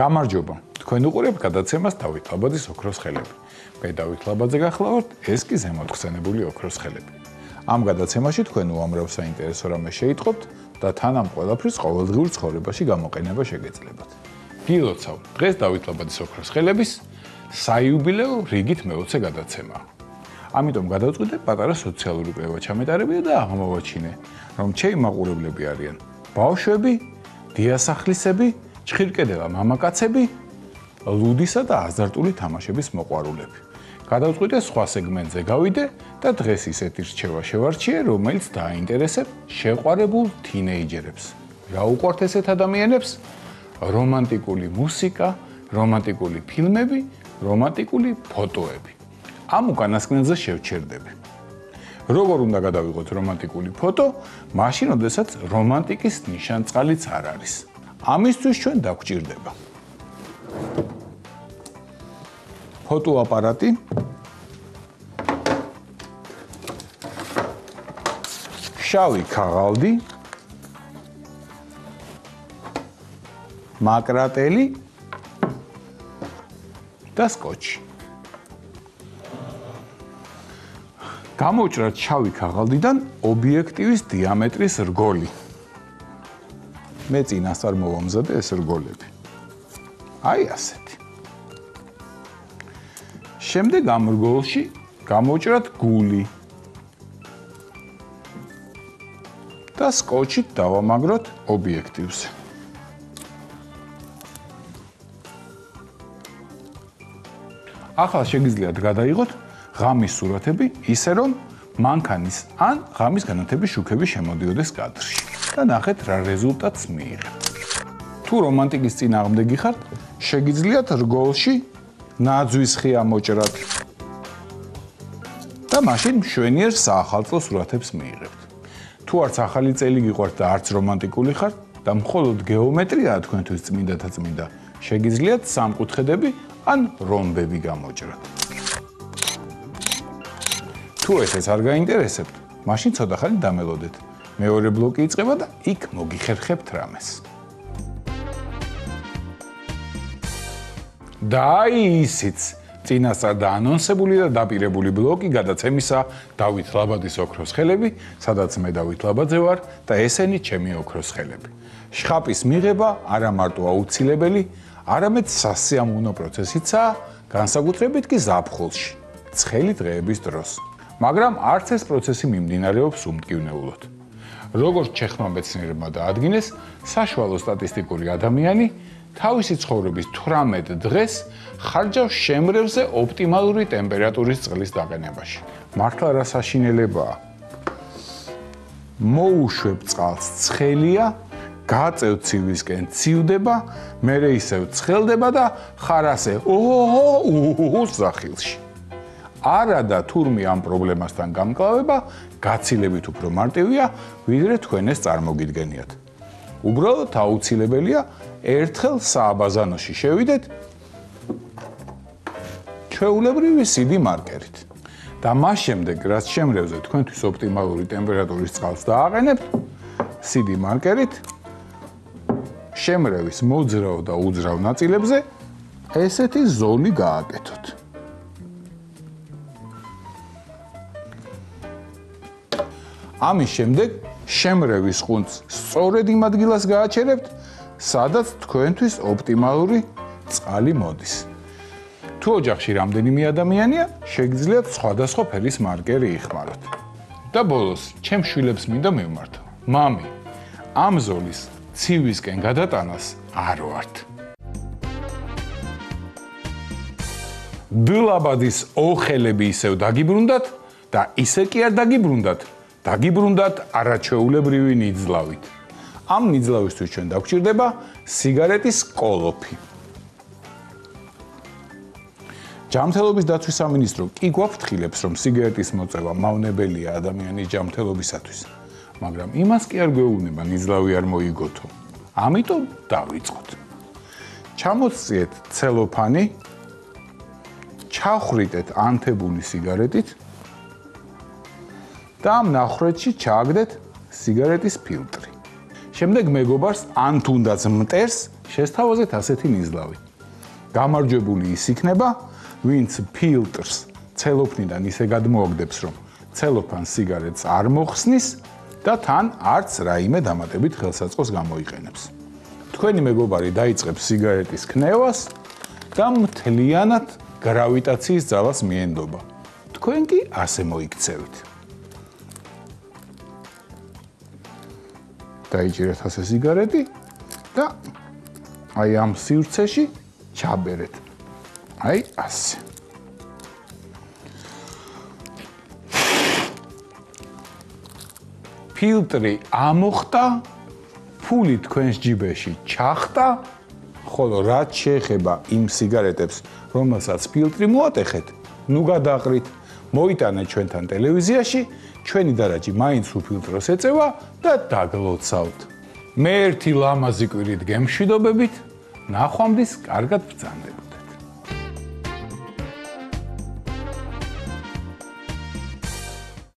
გამარჯობა. თქვენ უყურებთ გადაცემას დავით ლაბაძის ოქროს ხელები. მე დავით ლაბაძე გახლავართ, ეს კი ზემოთხსენებული ოქროს ხელები. ამ გადაცემაში თქვენ უამრავ საინტერესო რამე შეიტყობთ და თან ამ ყველაფრის ყოველდღიურ ცხოვრებაში გამოყენება შეგეძლებათ. გილოცავ, დღეს დავით ლაბაძის ოქროს ხელების საიუბილეო რიგით მეოცე გადაცემაა. ამიტომ გადავწყვიტე პატარა სოციალური კვლევა ჩამეტარებინა და აღმოვაჩინე, რომ ჩემი მაყურებლები არიან ბავშვები, დიასახლისები, ჭხირკედება მამაკაცები, ლუდისა და აზარტული თამაშების მოყვარულები. გადავწყვიტე სხვა სეგმენტზე გავიდე და დღეს ისეთი რჩევა შევარჩიე, რომელიც დაინტერესებს შეყვარებულ თინეიჯერებს. რა უყვართ ესეთ ადამიანებს? რომანტიკული მუსიკა, რომანტიკული ფილმები, რომანტიკული ფოტოები. ამ უკანასკნელზე შევჩერდები. როგორ უნდა გადავიღოთ რომანტიკული ფოტო, მაშინ, როდესაც რომანტიკის ნიშანწყალიც არ არის. ამისთვის ჩვენ დაგვჭირდება ფოტოაპარატი. შავი ქაღალდი. მაკრატელი. და სკოჩი გამოვჭრათ შავი ქაღალდიდან ობიექტივის დიამეტრის რგოლი მე წინასწარ მოვამზადე ეს რგოლები. აი ასეთი. შემდეგ ამ რგოლში გამოვჭრათ გული. და სკოჩით დავამაგროთ ობიექტივს. ახლა შეგიძლიათ გადაიღოთ ღამის სურათები ისე რომ მანქანის ან ღამის განათების შუქები შემოდიოდეს კადრში. და ნახეთ რა რეზულტატს მიიღებთ. თუ რომანტიკის წინააღმდეგი ხართ, შეგიძლიათ რგოლში ნაძვის ხია მოჭრათ. და მაშინ მშვენიერ საახალწლო სურათებს მიიღებთ. თუ არც ახალი წელი გიყვართ და არც რომანტიკული ხართ და მხოლოდ გეომეტრიაა თქვენთვის წმინდა და წმინდა, შეგიძლიათ სამკუთხედები ან რომბები გამოჭრათ. თუ ესეც არ გაინტერესებთ, მაშინ ცოტა ხანი დამელოდეთ. მეორე ბლოკი იწყება და იქ მოგიხერხებთ რამეს. დაი ისიც წინასწარ და ანონსებული და დაპირებული ბლოკი გადაცემისა დავით ლაბადის ოქროს ხელები, სადაც მე დავით ლაბაძე ვარ და ესენი ჩემი ოქროს ხელები. შხაპის მიღება არა მარტო აუცილებელი, არამედ სასიამოვნო პროცესიცაა, განსაკუთრებით კი ზაფხულში, ცხელი დღეების დროს. მაგრამ არც ეს პროცესი მიმდინარეობს უმტკივნეულოდ. როგორც ჩეხმა მეცნიერებმა დაადგინეს, საშუალო სტატისტიკური ადამიანი თავისი ცხოვრების 18 დღეს ხარჯავს შემრევზე ოპტიმალური ტემპერატურის წყლის დაყენებაში. მართლა რა საშინელებაა? მოუშვებ წყალს ცხელია, გაწევ ცივისკენ ცივდება, მერე ისევ ცხელდება და ხარ ასე ოჰო უზახილში. არა და თურმე ამ პრობლემასთან გამკლავება გაცილებით უფრო მარტივია, ვიდრე თქვენ ეს წარმოგიდგენიათ. უბრალოდ აუცილებელია ერთხელ სააბაზანოში შევიდეთ ჩვეულებრივი CD მარკერით. და მას შემდეგ, რაც შემრევზე თქვენთვის ოპტიმალური ტემპერატურის წყალს დააყენებთ, CD მარკერით შემრევის მოძრავ და უძრავ ნაწილებზე ესეთი ზოლი გააკეთოთ. ამის შემდეგ შემრევის ხუნც სწორედ იმ ადგილას გააჩერებთ, სადაც თქვენთვის ოპტიმალური წყალი მოდის. თუ ოჯახში რამდენიმე ადამიანია, შეგიძლიათ სხვადასხვა ფერის მარკერი იხმაროთ. და ბოლოს, ჩემ შვილებს მინდა მივმართო. მამი, ამ ზოლის ცივისკენ გადატანას არ ვართ. დილაბადის ოხელები ისევ დაგიბრუნდათ და ისე კი არ დაგიბრუნდათ, დაგიბრუნდათ არაჩვეულებრივი ნიძლავით. ამ ნიძლავისთვის ჩვენ დაგვჭირდება სიგარეტის კოლოფი. ჯანმრთელობის დაცვის სამინისტრო კი გვაფრთხილებს, რომ სიგარეტის მოწევა მავნებელია ადამიანის ჯანმრთელობისათვის, მაგრამ იმას კი არ გვეუბნება ნიძლავი არ მოიგოთო. ამიტომ დავიწყოთ. ჩამოწიეთ ცელოფანი, ჩახრიტეთ ანთებული სიგარეტით და ამ ნახრეთში ჩააგდეთ სიგარეტის ფილტრი. შემდეგ მეგობარს ან თუნდაც მტერს შესთავაზეთ ასეთი ნიზლავი. გამარჯვებული ის იქნება, ვინც ფილტრს ცელოფნიდან ისე გადმოაგდებს, რომ ცელოფან სიგარეტს არ მოხსნის და თან არც რაიმე დამატებით ხელსაწყოს გამოიყენებს. თქვენი მეგობარი დაიწყებს სიგარეტის ქნევას და მთლიანად გრავიტაციის ძალას მიენდობა. თქვენ კი ასე მოიქცევით. დაიჭირეთ ასე სიგარეტი და აი ამ სივრცეში ჩაბერეთ. აი ასე. ფილტრი ამოხტა, ფული თქვენს ჯიბეში ჩახტა, ხოლო რაც შეეხება იმ სიგარეტებს, რომელსაც ფილტრი მოატეხეთ, ნუ გადაყრით, მოიტანეთ ჩვენთან ტელევიზიაში, ჩვენი დარაჯი მაინც უფილტროს ეწევა და დაგლოცავთ. მე ერთი ლამაზი კვირით გემშვიდობებით, ნახვამდის კარგად ბრძანდებით.